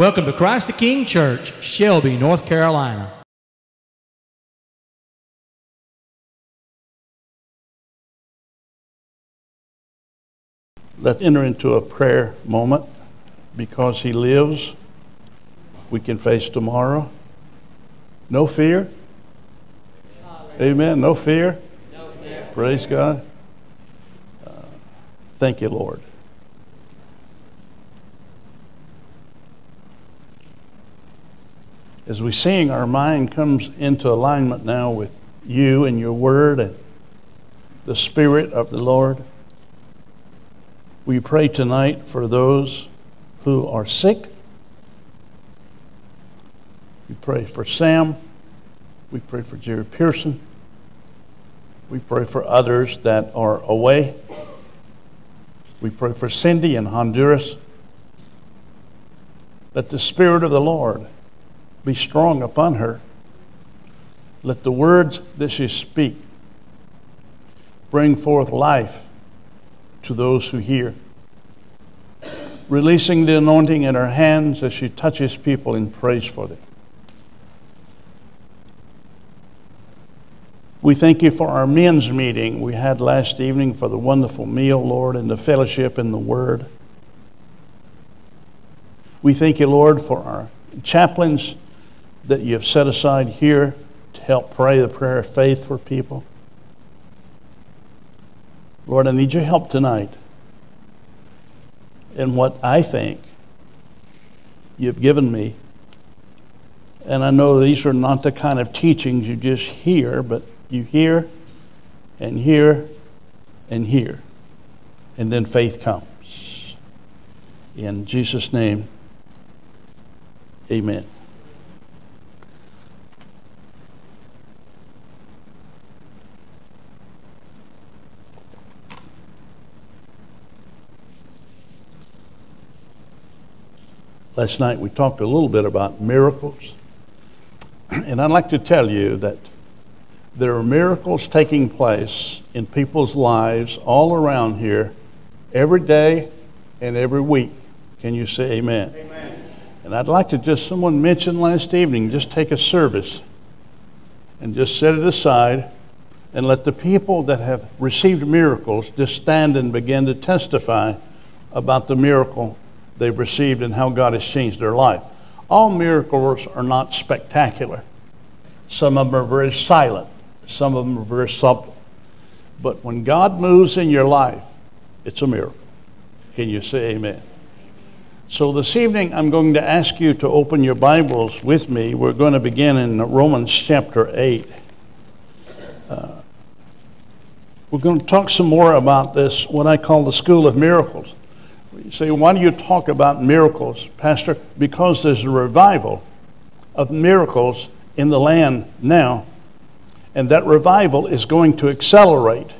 Welcome to Christ the King Church, Shelby, North Carolina. Let's enter into a prayer moment. Because He lives, we can face tomorrow. No fear. Amen. No fear. Praise God. Uh, thank you, Lord. As we sing, our mind comes into alignment now with you and your word and the Spirit of the Lord. We pray tonight for those who are sick. We pray for Sam. We pray for Jerry Pearson. We pray for others that are away. We pray for Cindy in Honduras. Let the Spirit of the Lord be strong upon her. Let the words that she speak bring forth life to those who hear releasing the anointing in her hands as she touches people in praise for them. We thank you for our men's meeting we had last evening for the wonderful meal, Lord, and the fellowship in the Word. We thank you, Lord, for our chaplains that you have set aside here to help pray the prayer of faith for people. Lord, I need your help tonight in what I think you've given me. And I know these are not the kind of teachings you just hear, but you hear and hear and hear. And then faith comes. In Jesus' name, amen. Last night we talked a little bit about miracles. And I'd like to tell you that there are miracles taking place in people's lives all around here every day and every week. Can you say amen? Amen. And I'd like to just, someone mentioned last evening, just take a service and just set it aside and let the people that have received miracles just stand and begin to testify about the miracle they've received and how God has changed their life. All miracles are not spectacular. Some of them are very silent, some of them are very subtle. But when God moves in your life, it's a miracle. Can you say amen? So this evening, I'm going to ask you to open your Bibles with me. We're going to begin in Romans chapter 8. Uh, we're going to talk some more about this, what I call the school of miracles. You say, why do you talk about miracles, Pastor? Because there's a revival of miracles in the land now, and that revival is going to accelerate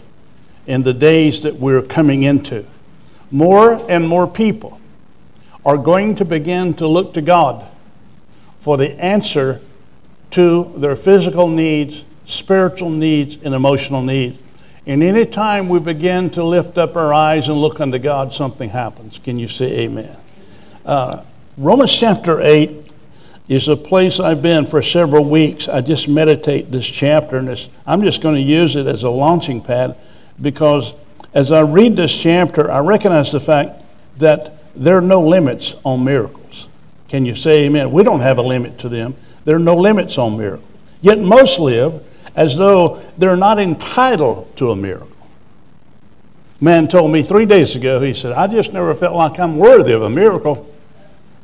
in the days that we're coming into. More and more people are going to begin to look to God for the answer to their physical needs, spiritual needs, and emotional needs. And any time we begin to lift up our eyes and look unto God, something happens. Can you say amen? Uh, Romans chapter 8 is a place I've been for several weeks. I just meditate this chapter, and I'm just going to use it as a launching pad because as I read this chapter, I recognize the fact that there are no limits on miracles. Can you say amen? We don't have a limit to them. There are no limits on miracles. Yet most live as though they're not entitled to a miracle. Man told me three days ago, he said, I just never felt like I'm worthy of a miracle.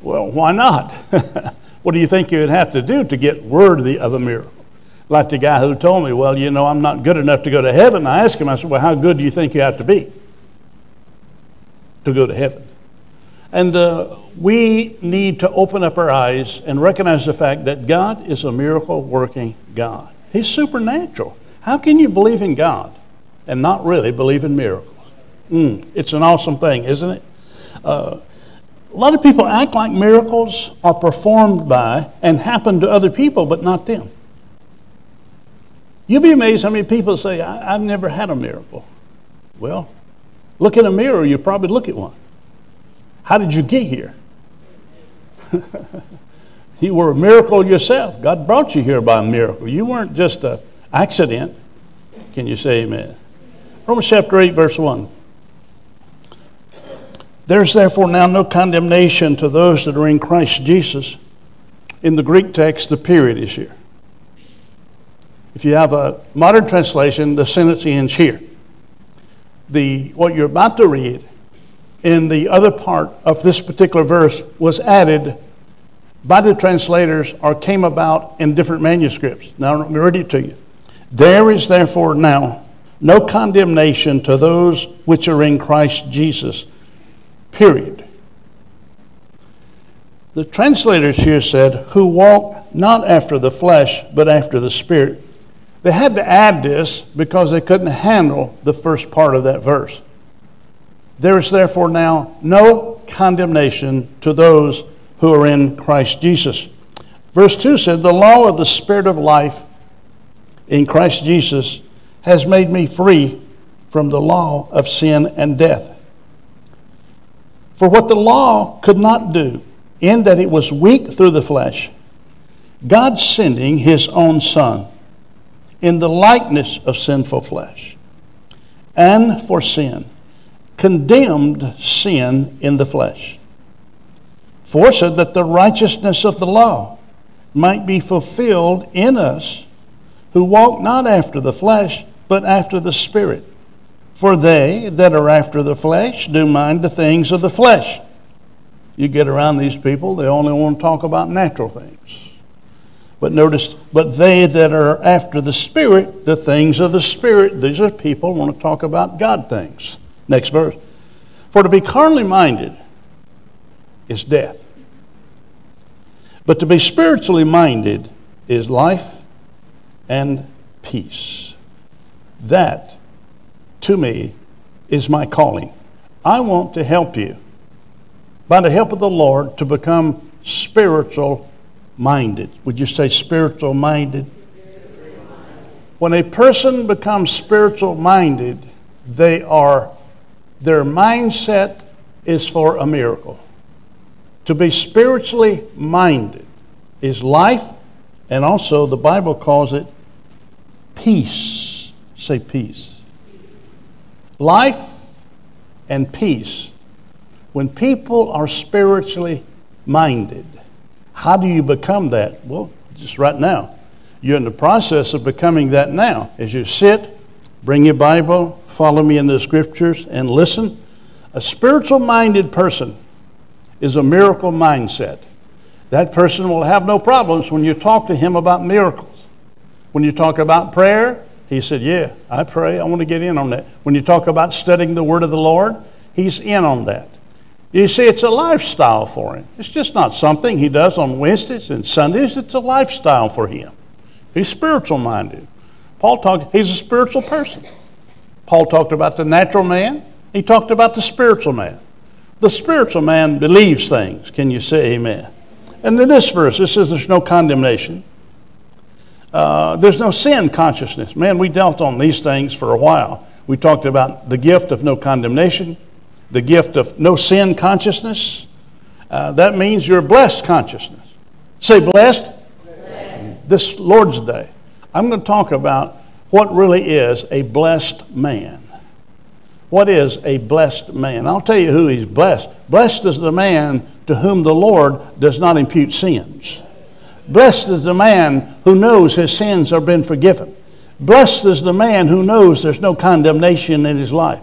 Well, why not? what do you think you would have to do to get worthy of a miracle? Like the guy who told me, Well, you know, I'm not good enough to go to heaven. I asked him, I said, Well, how good do you think you have to be to go to heaven? And uh, we need to open up our eyes and recognize the fact that God is a miracle working God. He's supernatural. How can you believe in God and not really believe in miracles? Mm, it's an awesome thing, isn't it? Uh, a lot of people act like miracles are performed by and happen to other people, but not them. You'll be amazed how many people say, I- have never had a miracle. Well, look in a mirror, you probably look at one. How did you get here? you were a miracle yourself. God brought you here by a miracle. You weren't just an accident. Can you say amen? Romans chapter 8, verse 1. There's therefore now no condemnation to those that are in Christ Jesus. In the Greek text, the period is here. If you have a modern translation, the sentence ends here. The, what you're about to read in the other part of this particular verse was added by the translators or came about in different manuscripts. Now, let me read it to you. There is therefore now no condemnation to those which are in Christ Jesus Period. The translators here said, who walk not after the flesh, but after the Spirit. They had to add this because they couldn't handle the first part of that verse. There is therefore now no condemnation to those who are in Christ Jesus. Verse 2 said, The law of the Spirit of life in Christ Jesus has made me free from the law of sin and death. For what the law could not do, in that it was weak through the flesh, God sending his own Son in the likeness of sinful flesh, and for sin, condemned sin in the flesh, for so that the righteousness of the law might be fulfilled in us who walk not after the flesh, but after the Spirit. For they that are after the flesh do mind the things of the flesh. You get around these people, they only want to talk about natural things. But notice, but they that are after the Spirit, the things of the Spirit, these are people want to talk about God things. Next verse. For to be carnally minded is death. But to be spiritually minded is life and peace. That to me is my calling. I want to help you, by the help of the Lord, to become spiritual minded. Would you say spiritual minded? When a person becomes spiritual minded, they are their mindset is for a miracle. To be spiritually minded is life, and also the Bible calls it peace. Say peace life and peace when people are spiritually minded. How do you become that? Well, just right now. You're in the process of becoming that now. As you sit, bring your Bible, follow me in the scriptures, and listen. A spiritual minded person is a miracle mindset. That person will have no problems when you talk to him about miracles. When you talk about prayer, he said, Yeah, I pray. I want to get in on that. When you talk about studying the Word of the Lord, he's in on that. You see, it's a lifestyle for him. It's just not something he does on Wednesdays and Sundays, it's a lifestyle for him. He's spiritual minded. Paul talked, he's a spiritual person. Paul talked about the natural man, he talked about the spiritual man. The spiritual man believes things. Can you say amen? And in this verse, it says there's no condemnation uh, there's no sin consciousness. Man, we dealt on these things for a while. We talked about the gift of no condemnation, the gift of no sin consciousness. Uh, that means you're blessed consciousness. Say blessed. blessed. This Lord's Day, I'm going to talk about what really is a blessed man. What is a blessed man? I'll tell you who he's blessed. Blessed is the man to whom the Lord does not impute sins. Blessed is the man who knows his sins are been forgiven. Blessed is the man who knows there's no condemnation in his life.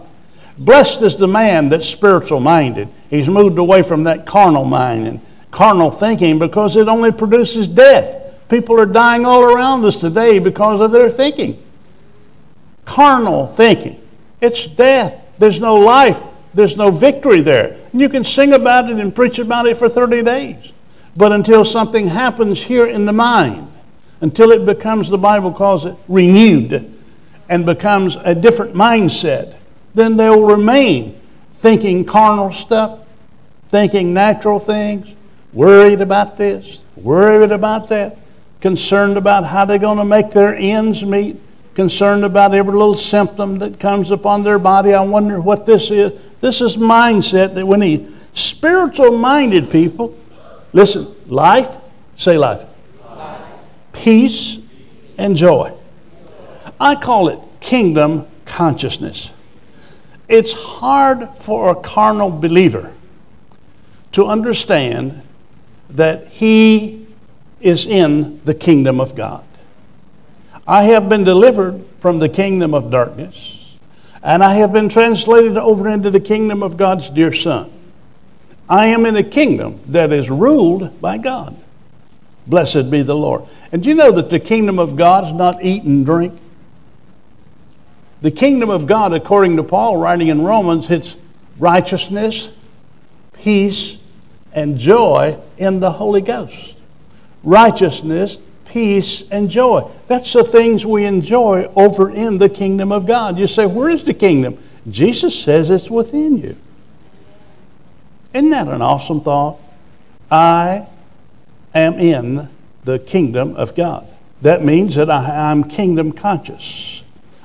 Blessed is the man that's spiritual minded. He's moved away from that carnal mind and carnal thinking because it only produces death. People are dying all around us today because of their thinking. Carnal thinking. It's death. There's no life. There's no victory there. And you can sing about it and preach about it for 30 days. But until something happens here in the mind, until it becomes, the Bible calls it, renewed and becomes a different mindset, then they'll remain thinking carnal stuff, thinking natural things, worried about this, worried about that, concerned about how they're going to make their ends meet, concerned about every little symptom that comes upon their body. I wonder what this is. This is mindset that we need. Spiritual minded people Listen, life, say life. life. Peace and joy. I call it kingdom consciousness. It's hard for a carnal believer to understand that he is in the kingdom of God. I have been delivered from the kingdom of darkness, and I have been translated over into the kingdom of God's dear Son. I am in a kingdom that is ruled by God. Blessed be the Lord. And do you know that the kingdom of God is not eat and drink? The kingdom of God, according to Paul writing in Romans, it's righteousness, peace, and joy in the Holy Ghost. Righteousness, peace, and joy. That's the things we enjoy over in the kingdom of God. You say, Where is the kingdom? Jesus says it's within you. Isn't that an awesome thought? I am in the kingdom of God. That means that I, am kingdom conscious.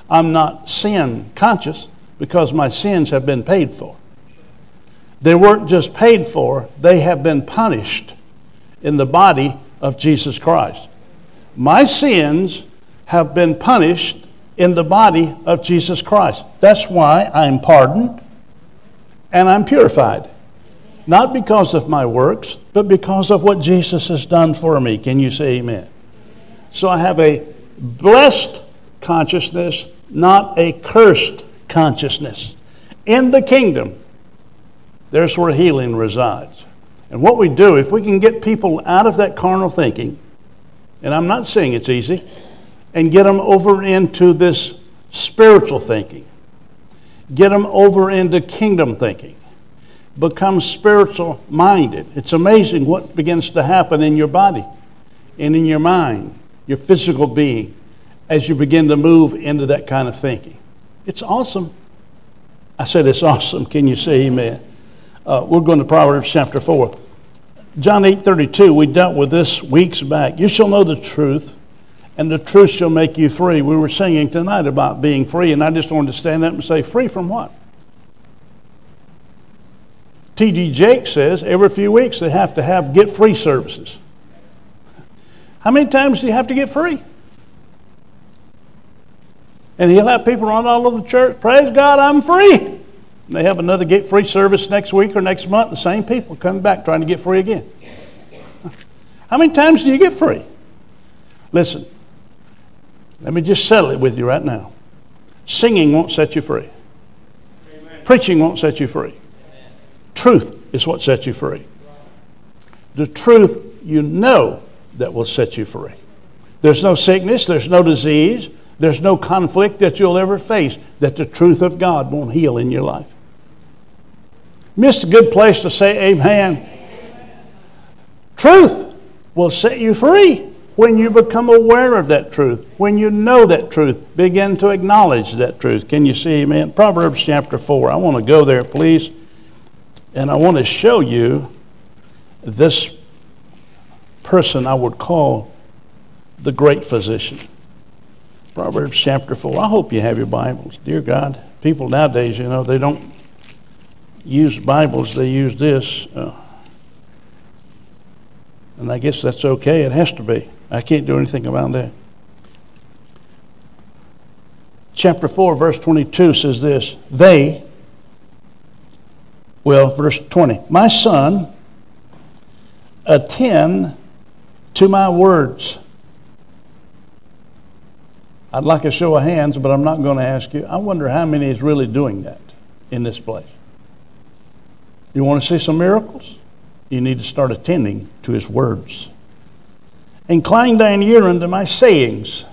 I'm not sin conscious because my sins have been paid for. They weren't just paid for, they have been punished in the body of Jesus Christ. My sins have been punished in the body of Jesus Christ. That's why I'm pardoned and I'm purified. Not because of my works, but because of what Jesus has done for me. Can you say amen? So I have a blessed consciousness, not a cursed consciousness. In the kingdom, there's where healing resides. And what we do, if we can get people out of that carnal thinking, and I'm not saying it's easy, and get them over into this spiritual thinking, get them over into kingdom thinking become spiritual minded. It's amazing what begins to happen in your body and in your mind, your physical being, as you begin to move into that kind of thinking. It's awesome. I said it's awesome. Can you say amen? Uh, we're going to Proverbs chapter 4. John 8 32, we dealt with this weeks back. You shall know the truth, and the truth shall make you free. We were singing tonight about being free, and I just wanted to stand up and say, free from what? T.D. Jakes says every few weeks they have to have get free services. How many times do you have to get free? And he'll have people run all over the church, praise God, I'm free. And they have another get free service next week or next month, the same people coming back trying to get free again. How many times do you get free? Listen, let me just settle it with you right now. Singing won't set you free. Amen. Preaching won't set you free. Truth is what sets you free. The truth you know that will set you free. There's no sickness, there's no disease, there's no conflict that you'll ever face that the truth of God won't heal in your life. Missed a good place to say amen. Truth will set you free when you become aware of that truth, when you know that truth, begin to acknowledge that truth. Can you see amen? Proverbs chapter 4. I want to go there, please. And I want to show you this person I would call the great physician. Proverbs chapter 4. I hope you have your Bibles. Dear God, people nowadays, you know, they don't use Bibles, they use this. Uh, and I guess that's okay. It has to be. I can't do anything about that. Chapter 4, verse 22 says this They, well, verse 20. My son, attend to my words. I'd like a show of hands, but I'm not going to ask you. I wonder how many is really doing that in this place. You want to see some miracles? You need to start attending to his words. Incline thine ear unto my sayings.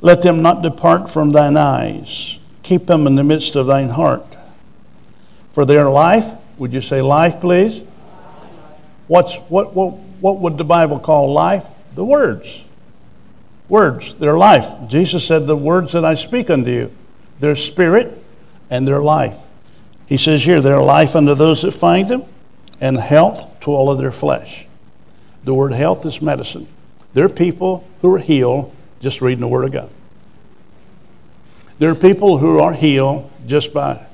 Let them not depart from thine eyes. Keep them in the midst of thine heart for their life. Would you say life, please? What's, what, what, what would the Bible call life? The words. Words, their life. Jesus said, The words that I speak unto you, their spirit and their life. He says here, their life unto those that find them, and health to all of their flesh. The word health is medicine. There are people who are healed just reading the Word of God. There are people who are healed just by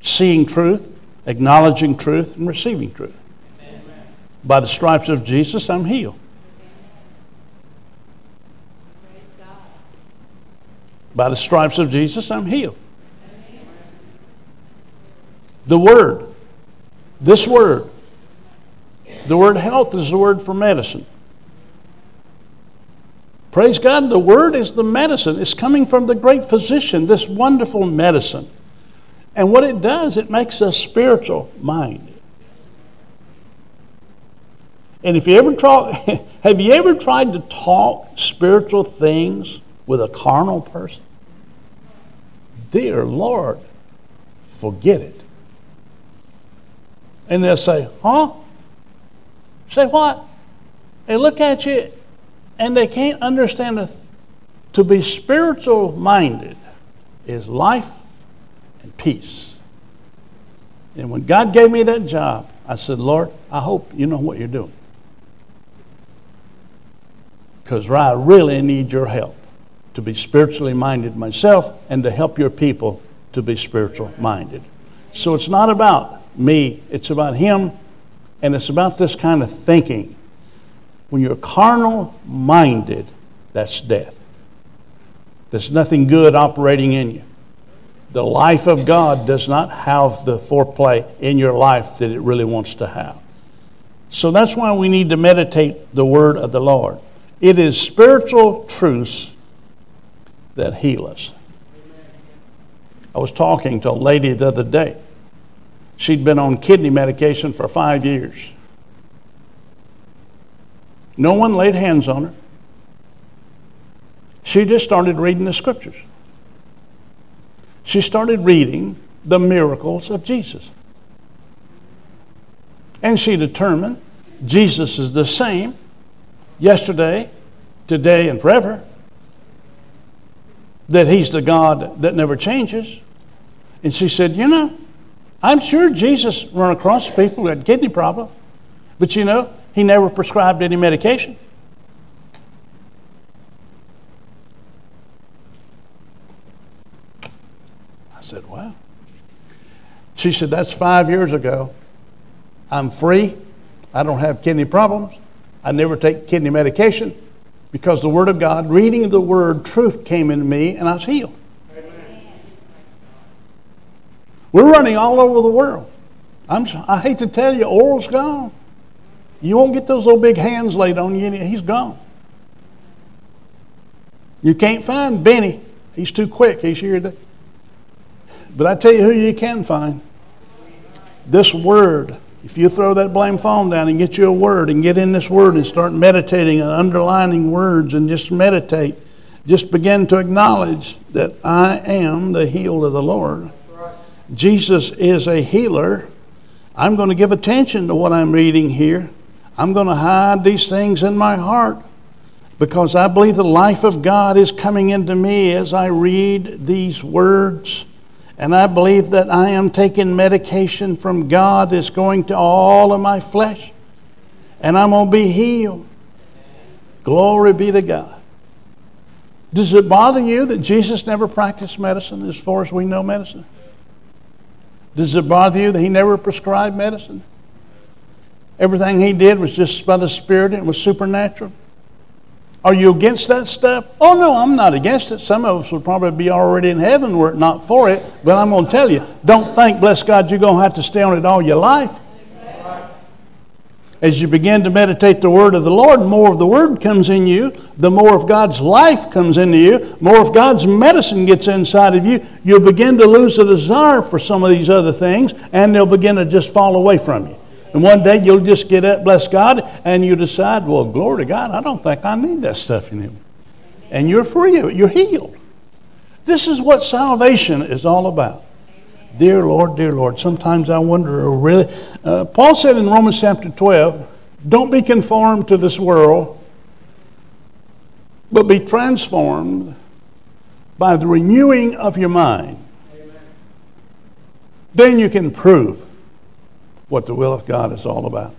seeing truth, acknowledging truth, and receiving truth. By the stripes of Jesus, I'm healed. By the stripes of Jesus, I'm healed. The Word, this Word, the word health is the word for medicine. Praise God, the Word is the medicine. It's coming from the great physician, this wonderful medicine. And what it does, it makes us spiritual minded. And if you ever try, have you ever tried to talk spiritual things with a carnal person? Dear Lord, forget it. And they'll say, huh? Say what? They look at you and they can't understand it. To be spiritual minded is life and peace. And when God gave me that job, I said, Lord, I hope you know what you're doing. Because I really need your help to be spiritually minded myself and to help your people to be spiritual minded. So it's not about me, it's about Him, and it's about this kind of thinking. When you're carnal minded, that's death. There's nothing good operating in you. The life of God does not have the foreplay in your life that it really wants to have. So that's why we need to meditate the word of the Lord. It is spiritual truths that heal us. I was talking to a lady the other day. She'd been on kidney medication for five years. No one laid hands on her. She just started reading the scriptures. She started reading the miracles of Jesus. And she determined Jesus is the same yesterday, today, and forever. That he's the God that never changes. And she said, You know, I'm sure Jesus run across people who had kidney problems, but you know, he never prescribed any medication. I said, Wow. She said, That's five years ago. I'm free. I don't have kidney problems. I never take kidney medication because the Word of God, reading the Word, truth came in me and I was healed. We're running all over the world. I'm, I hate to tell you, Oral's gone. You won't get those old big hands laid on you. He's gone. You can't find Benny. He's too quick. He's here. To, but I tell you who you can find. This word. If you throw that blame phone down and get you a word and get in this word and start meditating and underlining words and just meditate, just begin to acknowledge that I am the healed of the Lord. Jesus is a healer. I'm going to give attention to what I'm reading here. I'm going to hide these things in my heart because I believe the life of God is coming into me as I read these words. And I believe that I am taking medication from God that's going to all of my flesh. And I'm going to be healed. Glory be to God. Does it bother you that Jesus never practiced medicine as far as we know medicine? Does it bother you that he never prescribed medicine? Everything he did was just by the Spirit and was supernatural. Are you against that stuff? Oh, no, I'm not against it. Some of us would probably be already in heaven were it not for it. But I'm going to tell you, don't think, bless God, you're going to have to stay on it all your life. As you begin to meditate the word of the Lord, more of the word comes in you, the more of God's life comes into you, more of God's medicine gets inside of you, you'll begin to lose the desire for some of these other things, and they'll begin to just fall away from you. And one day you'll just get up, bless God, and you decide, well, glory to God, I don't think I need that stuff anymore. And you're free of it, you're healed. This is what salvation is all about. Dear Lord, dear Lord, sometimes I wonder, really. Uh, Paul said in Romans chapter 12, don't be conformed to this world, but be transformed by the renewing of your mind. Amen. Then you can prove what the will of God is all about.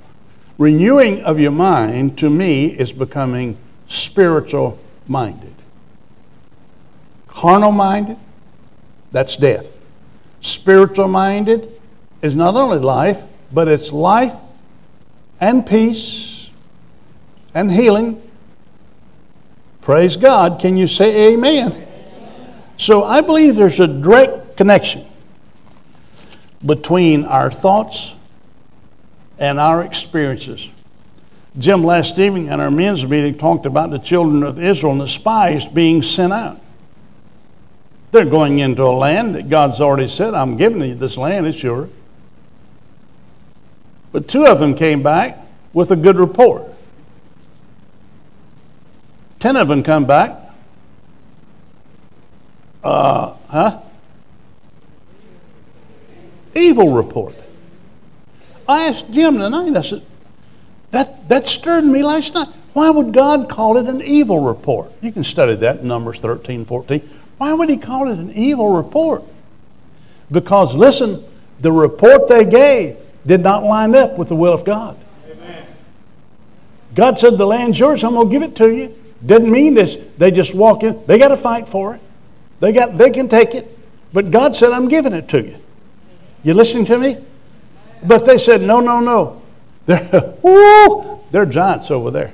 Renewing of your mind, to me, is becoming spiritual minded. Carnal minded, that's death. Spiritual minded is not only life, but it's life and peace and healing. Praise God. Can you say amen? So I believe there's a direct connection between our thoughts and our experiences. Jim last evening at our men's meeting talked about the children of Israel and the spies being sent out. They're going into a land that God's already said, I'm giving you this land, it's yours. But two of them came back with a good report. Ten of them come back. Uh, huh? Evil report. I asked Jim tonight, I said, that, that stirred me last night. Why would God call it an evil report? You can study that in Numbers 13, 14. Why would He call it an evil report? Because, listen, the report they gave did not line up with the will of God. Amen. God said, The land's yours, I'm going to give it to you. Didn't mean this. They just walk in. They got to fight for it. They, got, they can take it. But God said, I'm giving it to you. You listening to me? But they said, No, no, no. They're, woo, they're giants over there.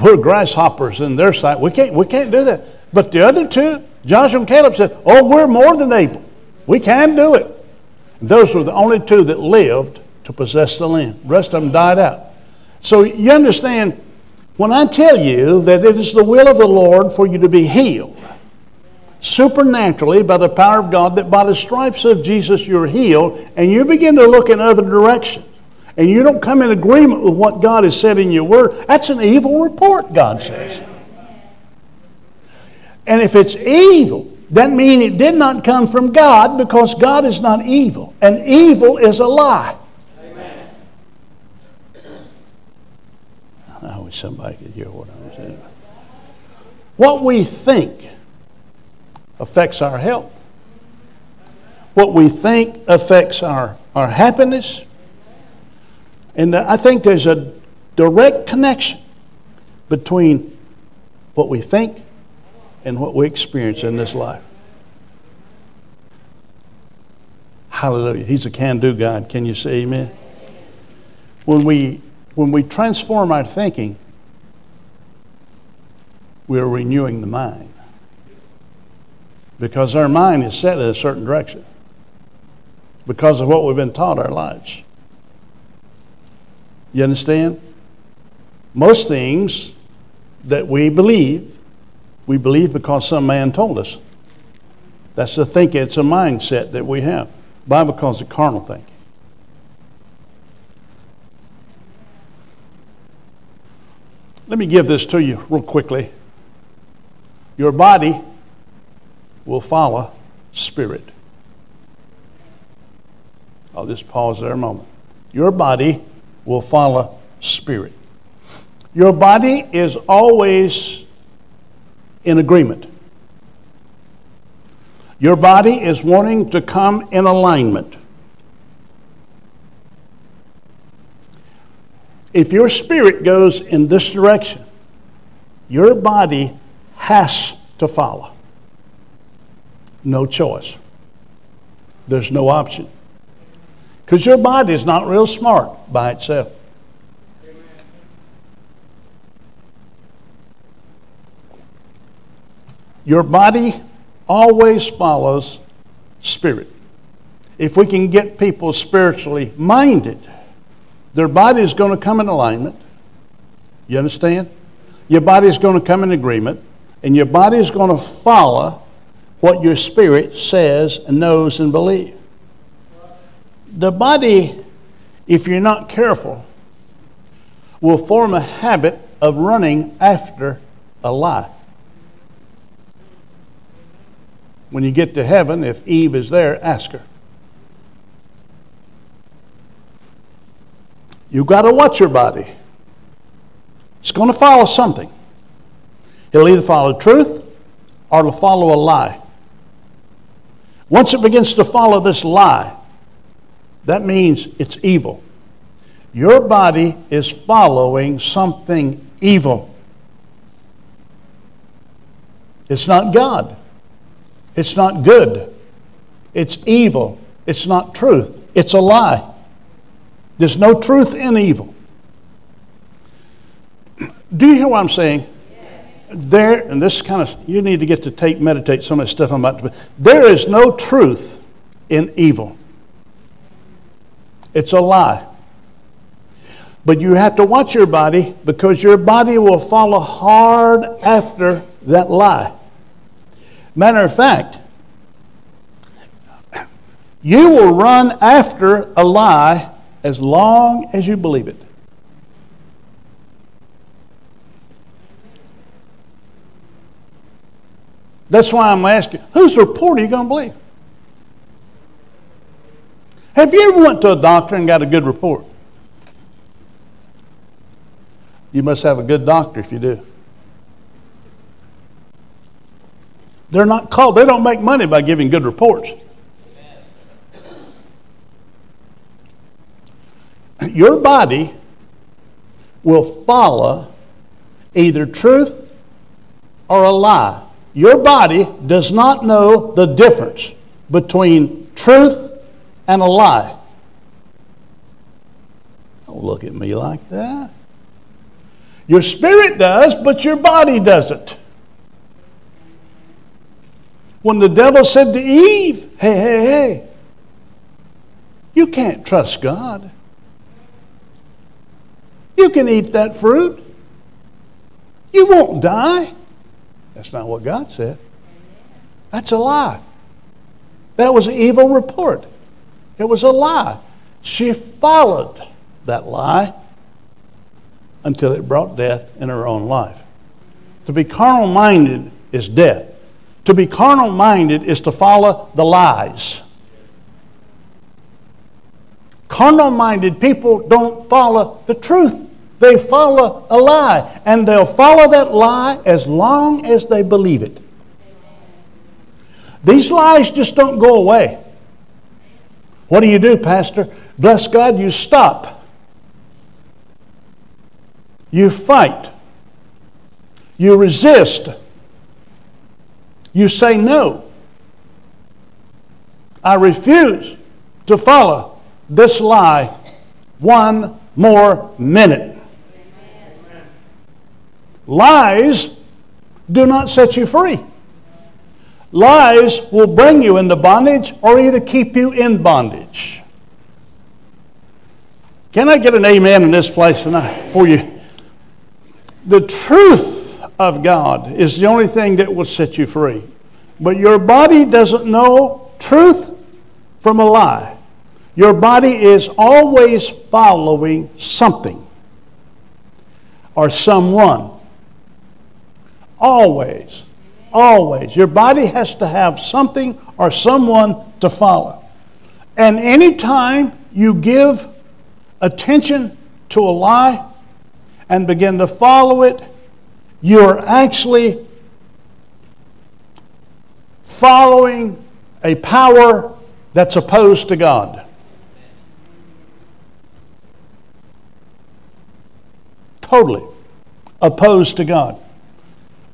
We're grasshoppers in their sight. We can't, we can't do that. But the other two, Joshua and Caleb said, Oh, we're more than able. We can do it. Those were the only two that lived to possess the land. The rest of them died out. So you understand, when I tell you that it is the will of the Lord for you to be healed, supernaturally by the power of God, that by the stripes of Jesus you're healed, and you begin to look in other directions, and you don't come in agreement with what God has said in your word, that's an evil report, God says. And if it's evil, that means it did not come from God because God is not evil. And evil is a lie. I wish somebody could hear what I'm saying. What we think affects our health. What we think affects our, our happiness. And I think there's a direct connection between what we think and what we experience in this life. Hallelujah. He's a can do God. Can you say amen? When we, when we transform our thinking, we are renewing the mind. Because our mind is set in a certain direction because of what we've been taught our lives. You understand? Most things that we believe we believe because some man told us. That's the thinking, it's a mindset that we have. Bible calls it carnal thinking. Let me give this to you real quickly. Your body will follow spirit. I'll just pause there a moment. Your body will follow spirit. Your body is always in agreement. Your body is wanting to come in alignment. If your spirit goes in this direction, your body has to follow. No choice. There's no option. Because your body is not real smart by itself. Your body always follows spirit. If we can get people spiritually minded, their body is going to come in alignment. You understand? Your body is going to come in agreement, and your body is going to follow what your spirit says and knows and believes. The body, if you're not careful, will form a habit of running after a lie. When you get to heaven, if Eve is there, ask her. You've got to watch your body. It's going to follow something. It'll either follow truth or it'll follow a lie. Once it begins to follow this lie, that means it's evil. Your body is following something evil. It's not God. It's not good. It's evil. It's not truth. It's a lie. There's no truth in evil. Do you hear what I'm saying? There, and this kind of, you need to get to take, meditate some of the stuff I'm about to. There is no truth in evil. It's a lie. But you have to watch your body because your body will follow hard after that lie. Matter of fact, you will run after a lie as long as you believe it. That's why I'm asking, whose report are you going to believe? Have you ever went to a doctor and got a good report? You must have a good doctor if you do. They're not called, they don't make money by giving good reports. Your body will follow either truth or a lie. Your body does not know the difference between truth and a lie. Don't look at me like that. Your spirit does, but your body doesn't. When the devil said to Eve, hey, hey, hey, you can't trust God. You can eat that fruit. You won't die. That's not what God said. That's a lie. That was an evil report. It was a lie. She followed that lie until it brought death in her own life. To be carnal minded is death. To be carnal minded is to follow the lies. Carnal minded people don't follow the truth. They follow a lie, and they'll follow that lie as long as they believe it. These lies just don't go away. What do you do, Pastor? Bless God, you stop. You fight. You resist. You say no. I refuse to follow this lie one more minute. Lies do not set you free. Lies will bring you into bondage or either keep you in bondage. Can I get an amen in this place tonight for you? The truth of God is the only thing that will set you free. But your body doesn't know truth from a lie. Your body is always following something or someone. Always. Always. Your body has to have something or someone to follow. And anytime you give attention to a lie and begin to follow it, you're actually following a power that's opposed to God. Totally opposed to God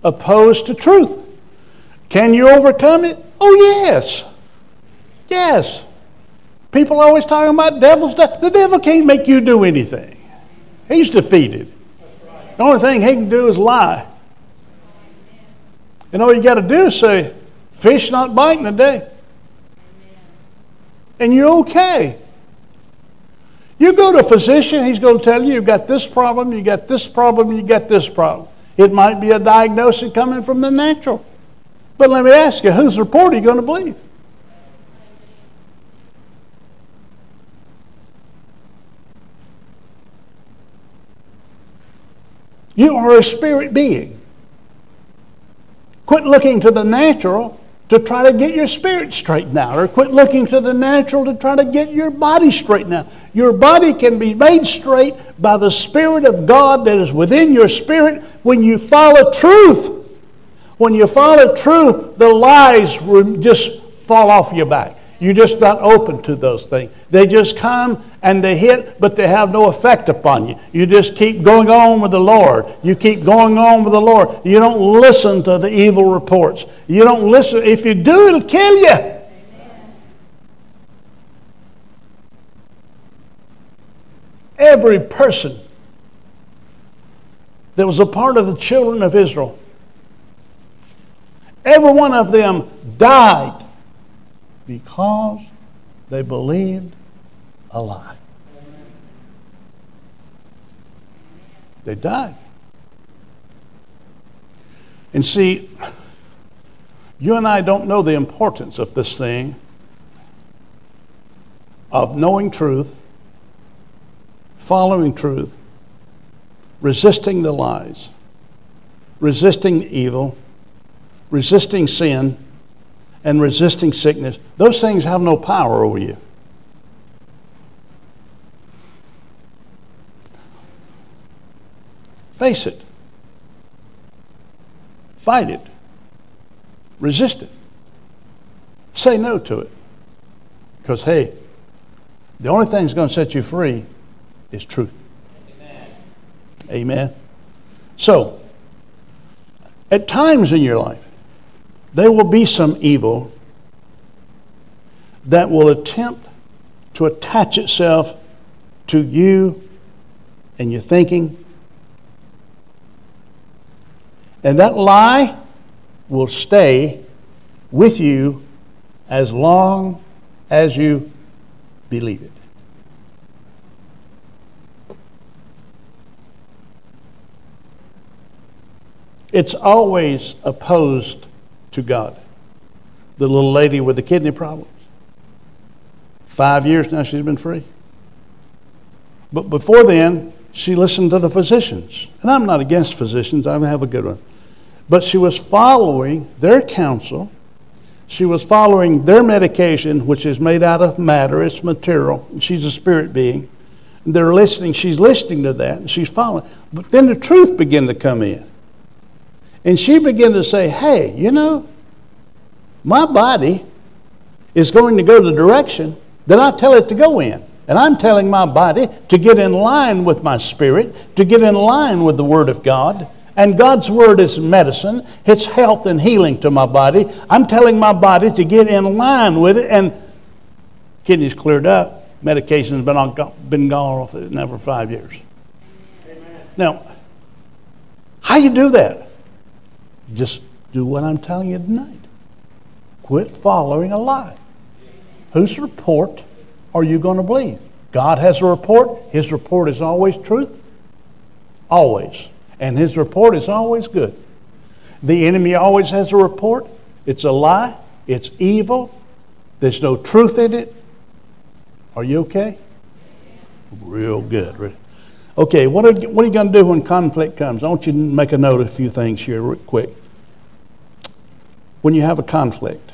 opposed to truth. Can you overcome it? Oh, yes. Yes. People are always talking about devils. The devil can't make you do anything, he's defeated. The only thing he can do is lie. And all you got to do is say, fish not biting today. And you're okay. You go to a physician, he's going to tell you, you've got this problem, you got this problem, you got this problem. It might be a diagnosis coming from the natural. But let me ask you, whose report are you going to believe? You are a spirit being. Quit looking to the natural to try to get your spirit straightened out, or quit looking to the natural to try to get your body straightened out. Your body can be made straight by the Spirit of God that is within your spirit when you follow truth. When you follow truth, the lies will just fall off your back. You're just not open to those things. They just come and they hit, but they have no effect upon you. You just keep going on with the Lord. You keep going on with the Lord. You don't listen to the evil reports. You don't listen. If you do, it'll kill you. Every person that was a part of the children of Israel. Every one of them died because they believed a lie. They died. And see, you and I don't know the importance of this thing of knowing truth, following truth, resisting the lies, resisting evil, resisting sin, and resisting sickness. Those things have no power over you. Face it. Fight it. Resist it. Say no to it. Because, hey, the only thing that's going to set you free is truth. Amen. Amen. So, at times in your life, there will be some evil that will attempt to attach itself to you and your thinking. And that lie will stay with you as long as you believe it. It's always opposed to God. The little lady with the kidney problems. Five years now she's been free. But before then, she listened to the physicians. And I'm not against physicians, I have a good one. But she was following their counsel. She was following their medication, which is made out of matter, it's material. She's a spirit being. They're listening, she's listening to that, and she's following. But then the truth began to come in. And she began to say, hey, you know, my body is going to go the direction that I tell it to go in. And I'm telling my body to get in line with my spirit, to get in line with the Word of God. And God's Word is medicine, it's health and healing to my body. I'm telling my body to get in line with it, and kidneys cleared up. Medication's been, on, been gone off it now for five years. Amen. Now, how you do that? Just do what I'm telling you tonight. Quit following a lie. Whose report are you going to believe? God has a report. His report is always truth. Always. And his report is always good. The enemy always has a report. It's a lie. It's evil. There's no truth in it. Are you okay? Real good. Okay, what are, what are you going to do when conflict comes? I want you to make a note of a few things here, real quick. When you have a conflict,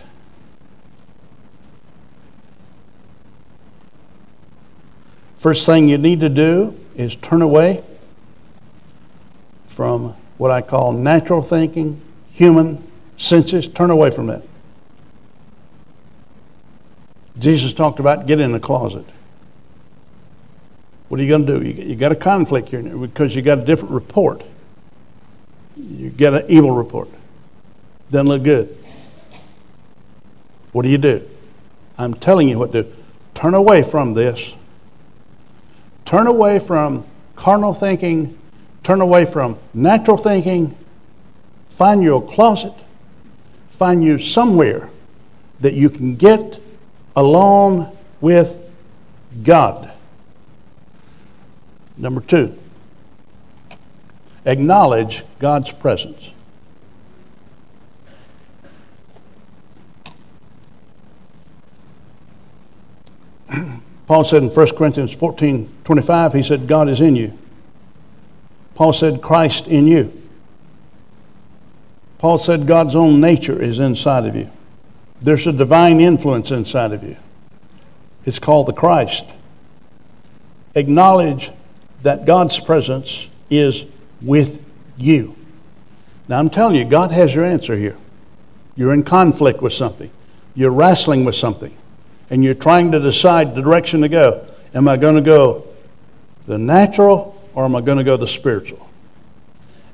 first thing you need to do is turn away from what I call natural thinking, human senses. Turn away from it. Jesus talked about get in the closet. What are you going to do? You, you got a conflict here because you got a different report. You get an evil report. Doesn't look good. What do you do? I'm telling you what to do. Turn away from this. Turn away from carnal thinking. Turn away from natural thinking. Find your closet. Find you somewhere that you can get alone with God. Number two, acknowledge God's presence. Paul said in 1 Corinthians 14 25, he said, God is in you. Paul said, Christ in you. Paul said, God's own nature is inside of you. There's a divine influence inside of you. It's called the Christ. Acknowledge that God's presence is with you. Now, I'm telling you, God has your answer here. You're in conflict with something, you're wrestling with something, and you're trying to decide the direction to go. Am I going to go the natural or am I going to go the spiritual?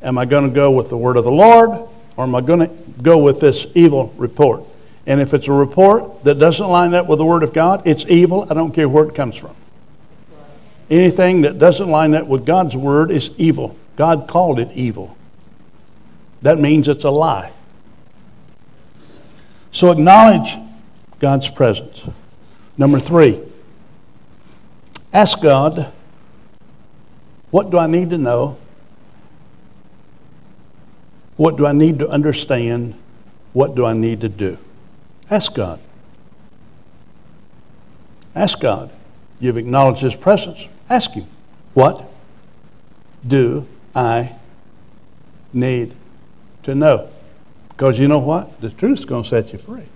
Am I going to go with the word of the Lord or am I going to go with this evil report? And if it's a report that doesn't line up with the word of God, it's evil. I don't care where it comes from. Anything that doesn't line up with God's word is evil. God called it evil. That means it's a lie. So acknowledge God's presence. Number three, ask God, what do I need to know? What do I need to understand? What do I need to do? Ask God. Ask God. You've acknowledged His presence. Ask Him, what do I need to know? Because you know what? The truth's going to set you free.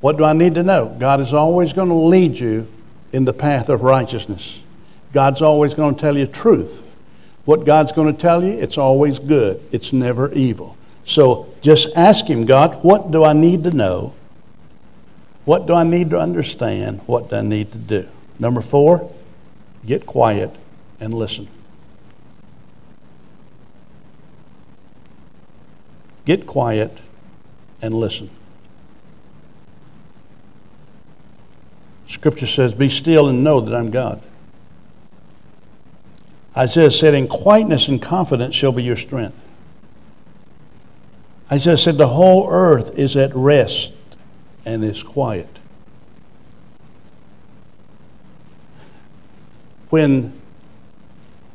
What do I need to know? God is always going to lead you in the path of righteousness. God's always going to tell you truth. What God's going to tell you, it's always good. It's never evil. So just ask Him, God, what do I need to know? What do I need to understand? What do I need to do? Number four, get quiet and listen. Get quiet and listen. Scripture says, Be still and know that I'm God. Isaiah said, In quietness and confidence shall be your strength. Isaiah said, The whole earth is at rest and is quiet. When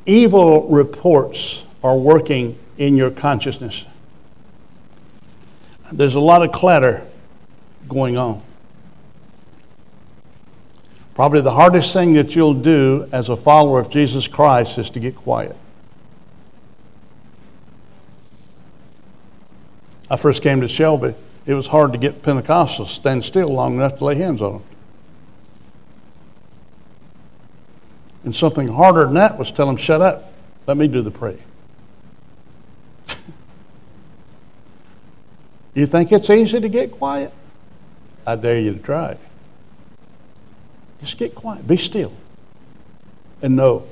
evil reports are working in your consciousness, there's a lot of clatter going on. Probably the hardest thing that you'll do as a follower of Jesus Christ is to get quiet. I first came to Shelby, it was hard to get Pentecostals stand still long enough to lay hands on them. And something harder than that was tell them, shut up, let me do the prayer. you think it's easy to get quiet? I dare you to try. Just get quiet, be still, and know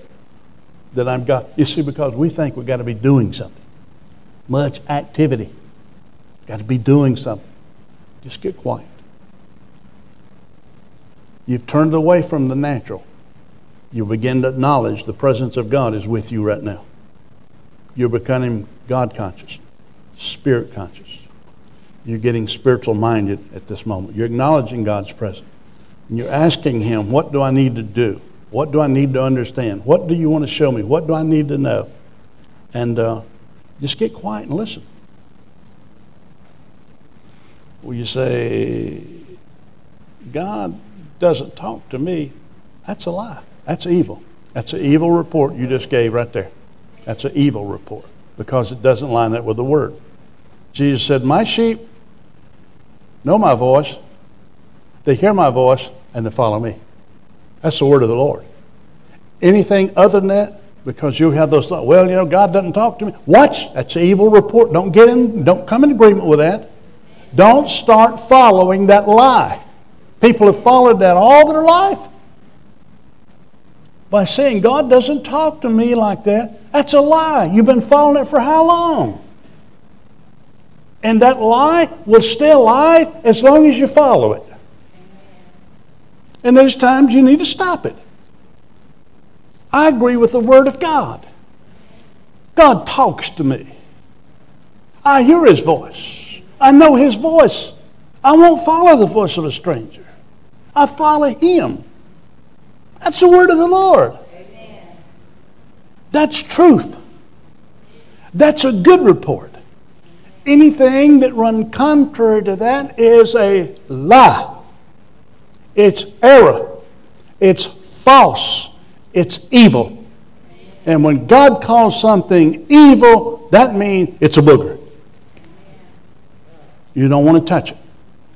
that I'm God. You see, because we think we've got to be doing something, much activity. Got to be doing something. Just get quiet. You've turned away from the natural. You begin to acknowledge the presence of God is with you right now. You're becoming God conscious, spirit conscious. You're getting spiritual minded at this moment. You're acknowledging God's presence. And you're asking Him, What do I need to do? What do I need to understand? What do you want to show me? What do I need to know? And uh, just get quiet and listen. Well, you say, God doesn't talk to me. That's a lie. That's evil. That's an evil report you just gave right there. That's an evil report because it doesn't line up with the Word. Jesus said, My sheep know my voice, they hear my voice, and they follow me. That's the Word of the Lord. Anything other than that, because you have those thoughts, well, you know, God doesn't talk to me. Watch. That's an evil report. Don't get in, don't come in agreement with that. Don't start following that lie. People have followed that all their life by saying, God doesn't talk to me like that. That's a lie. You've been following it for how long? And that lie will stay alive as long as you follow it. And there's times you need to stop it. I agree with the Word of God. God talks to me. I hear His voice. I know his voice. I won't follow the voice of a stranger. I follow him. That's the word of the Lord. Amen. That's truth. That's a good report. Anything that runs contrary to that is a lie. It's error. It's false. It's evil. And when God calls something evil, that means it's a booger. You don't want to touch it.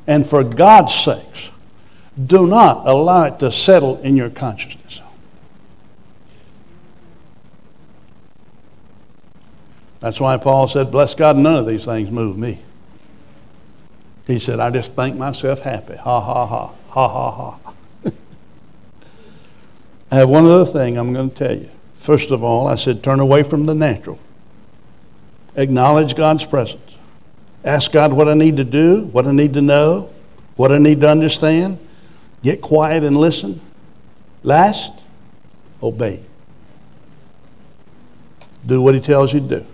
And for God's sakes, do not allow it to settle in your consciousness. That's why Paul said, Bless God, none of these things move me. He said, I just think myself happy. Ha, ha, ha. Ha, ha, ha. I have one other thing I'm going to tell you. First of all, I said, turn away from the natural. Acknowledge God's presence. Ask God what I need to do, what I need to know, what I need to understand. Get quiet and listen. Last, obey. Do what he tells you to do.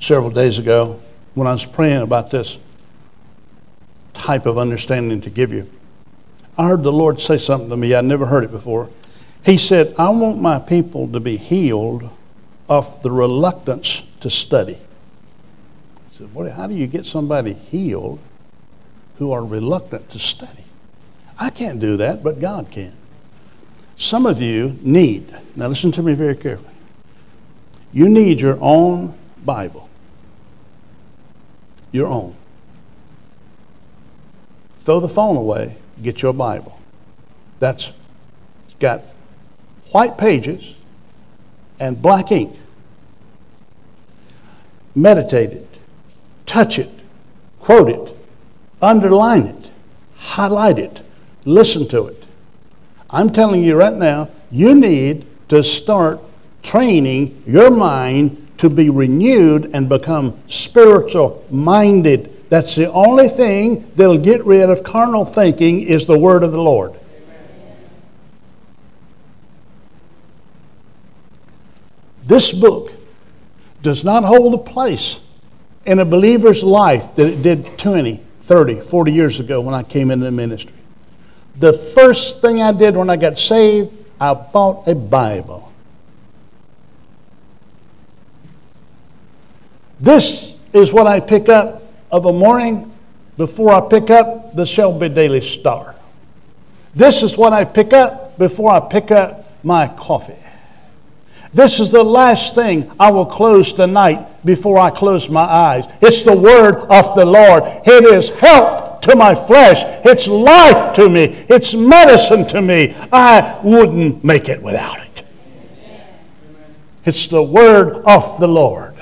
Several days ago, when I was praying about this type of understanding to give you, I heard the Lord say something to me. I'd never heard it before. He said, I want my people to be healed of the reluctance to study. I said, what, How do you get somebody healed who are reluctant to study? I can't do that, but God can. Some of you need, now listen to me very carefully, you need your own Bible. Your own. Throw the phone away, get your Bible. That's got white pages and black ink. Meditate it, touch it, quote it, underline it, highlight it, listen to it. I'm telling you right now, you need to start training your mind to be renewed and become spiritual minded. That's the only thing that'll get rid of carnal thinking is the word of the Lord. This book does not hold a place in a believer's life that it did 20, 30, 40 years ago when I came into the ministry. The first thing I did when I got saved, I bought a Bible. This is what I pick up of a morning before I pick up the Shelby Daily Star. This is what I pick up before I pick up my coffee. This is the last thing I will close tonight before I close my eyes. It's the word of the Lord. It is health to my flesh, it's life to me, it's medicine to me. I wouldn't make it without it. It's the word of the Lord.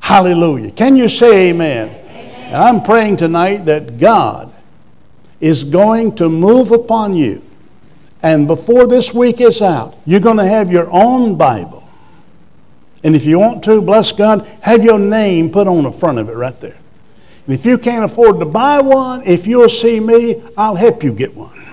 Hallelujah. Can you say amen? amen? I'm praying tonight that God is going to move upon you and before this week is out, you're going to have your own Bible. And if you want to, bless God, have your name put on the front of it right there. And if you can't afford to buy one, if you'll see me, I'll help you get one.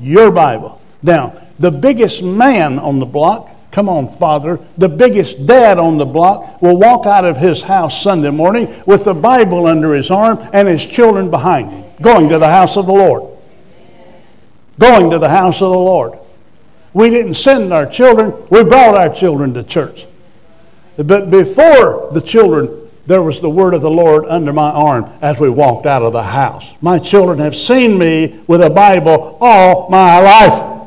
Your Bible. Now, the biggest man on the block, come on, Father, the biggest dad on the block will walk out of his house Sunday morning with the Bible under his arm and his children behind him, going to the house of the Lord going to the house of the Lord. We didn't send our children, we brought our children to church. But before the children, there was the word of the Lord under my arm as we walked out of the house. My children have seen me with a Bible all my life.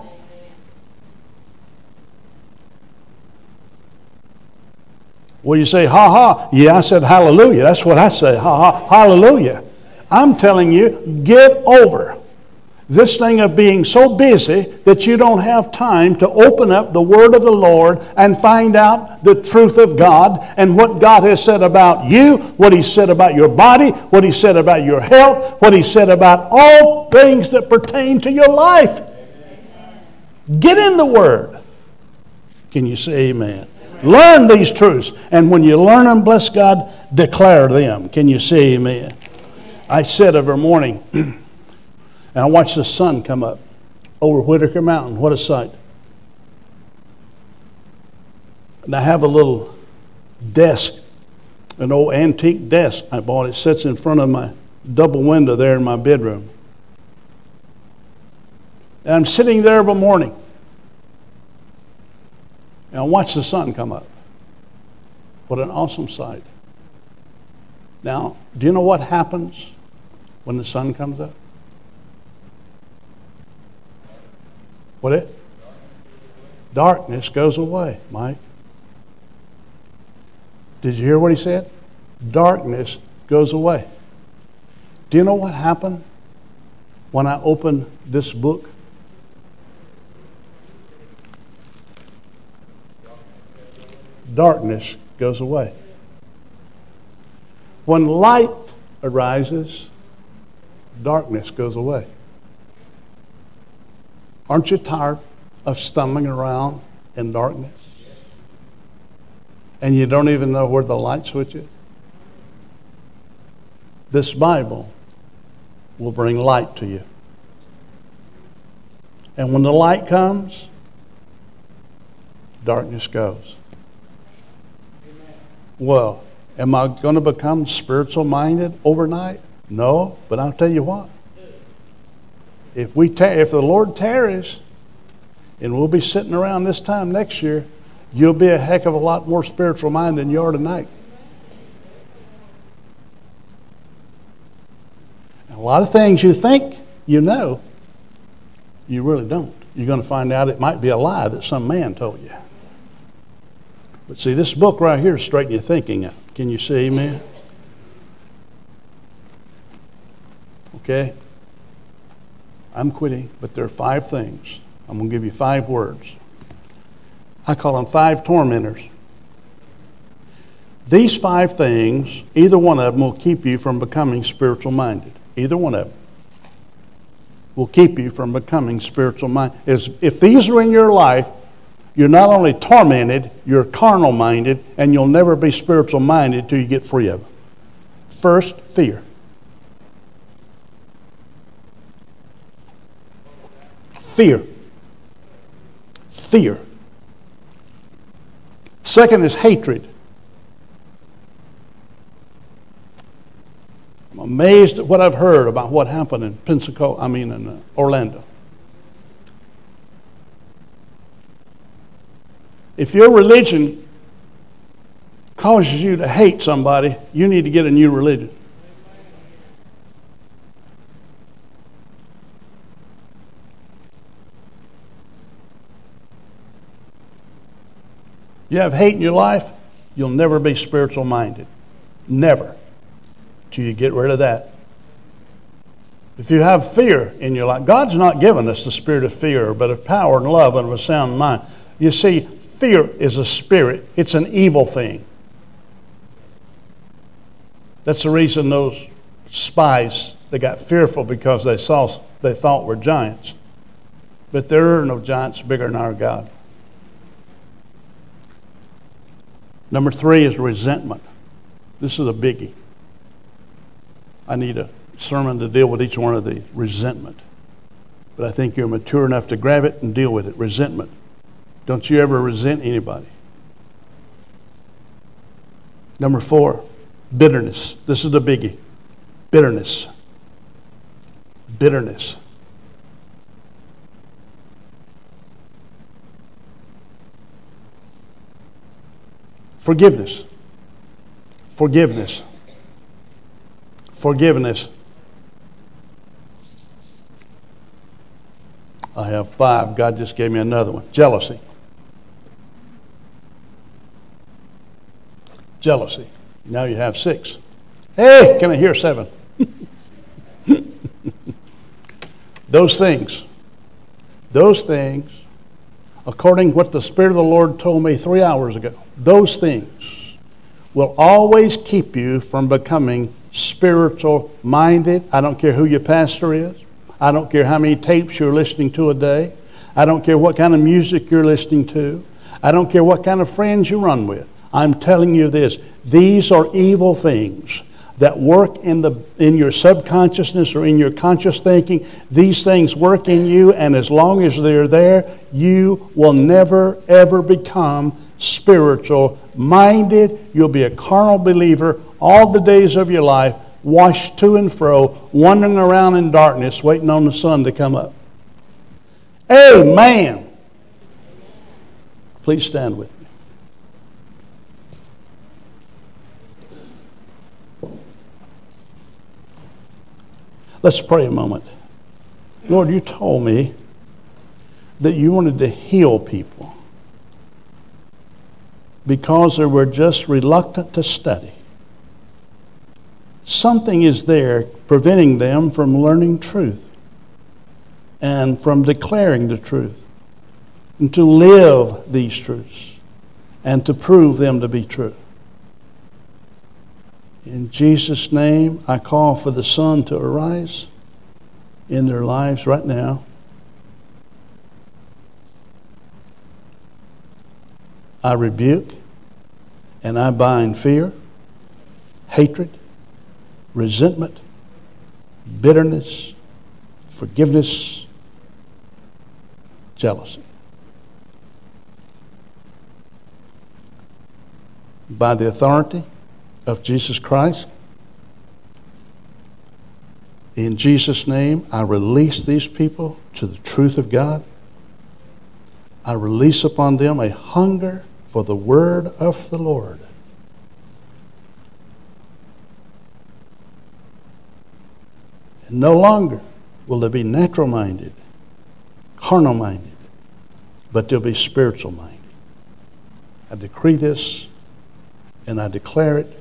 Well, you say, ha ha. Yeah, I said hallelujah. That's what I say, ha ha, hallelujah. I'm telling you, get over this thing of being so busy that you don't have time to open up the Word of the Lord and find out the truth of God and what God has said about you, what He said about your body, what He said about your health, what He said about all things that pertain to your life. Get in the Word. Can you say amen? Learn these truths. And when you learn them, bless God, declare them. Can you say amen? I said every morning, And I watched the sun come up over Whitaker Mountain. What a sight. And I have a little desk, an old antique desk I bought. It sits in front of my double window there in my bedroom. And I'm sitting there every morning. And I watch the sun come up. What an awesome sight. Now, do you know what happens when the sun comes up? What it? Darkness goes away, Mike. Did you hear what he said? Darkness goes away. Do you know what happened when I opened this book? Darkness goes away. When light arises, darkness goes away. Aren't you tired of stumbling around in darkness? And you don't even know where the light switch is? this Bible will bring light to you. And when the light comes, darkness goes. Well, am I going to become spiritual minded overnight? No, but I'll tell you what. If we if the Lord tarries, and we'll be sitting around this time next year, you'll be a heck of a lot more spiritual mind than you are tonight. A lot of things you think you know, you really don't. You're going to find out it might be a lie that some man told you. But see, this book right here straighten your thinking out. Can you see, amen? Okay? I'm quitting, but there are five things. I'm going to give you five words. I call them five tormentors. These five things, either one of them will keep you from becoming spiritual minded. Either one of them will keep you from becoming spiritual minded. If these are in your life, you're not only tormented, you're carnal minded, and you'll never be spiritual minded till you get free of them. First, fear. Fear. Fear. Second is hatred. I'm amazed at what I've heard about what happened in Pensacola, I mean in uh, Orlando. If your religion causes you to hate somebody, you need to get a new religion. You have hate in your life, you'll never be spiritual minded. Never. Till you get rid of that. If you have fear in your life, God's not given us the spirit of fear, but of power and love and of a sound mind. You see, fear is a spirit, it's an evil thing. That's the reason those spies they got fearful because they saw they thought were giants. But there are no giants bigger than our God. Number three is resentment. This is a biggie. I need a sermon to deal with each one of these. Resentment. But I think you're mature enough to grab it and deal with it. Resentment. Don't you ever resent anybody. Number four, bitterness. This is the biggie. Bitterness. Bitterness. Forgiveness. Forgiveness. Forgiveness. I have five. God just gave me another one. Jealousy. Jealousy. Now you have six. Hey, can I hear seven? those things, those things according to what the Spirit of the Lord told me three hours ago, those things will always keep you from becoming spiritual minded. I don't care who your pastor is. I don't care how many tapes you're listening to a day. I don't care what kind of music you're listening to. I don't care what kind of friends you run with. I'm telling you this these are evil things that work in, the, in your subconsciousness or in your conscious thinking. These things work in you, and as long as they're there, you will never, ever become spiritual minded. You'll be a carnal believer all the days of your life, washed to and fro, wandering around in darkness, waiting on the sun to come up. Amen. Please stand with me. Let's pray a moment. Lord, you told me that you wanted to heal people because they were just reluctant to study. Something is there preventing them from learning truth and from declaring the truth and to live these truths and to prove them to be true. In Jesus' name, I call for the sun to arise in their lives right now. I rebuke and I bind fear, hatred, resentment, bitterness, forgiveness, jealousy. By the authority of Jesus Christ, in Jesus' name, I release these people to the truth of God. I release upon them a hunger for the word of the Lord. And no longer will they be natural minded, carnal minded, but they'll be spiritual minded. I decree this and I declare it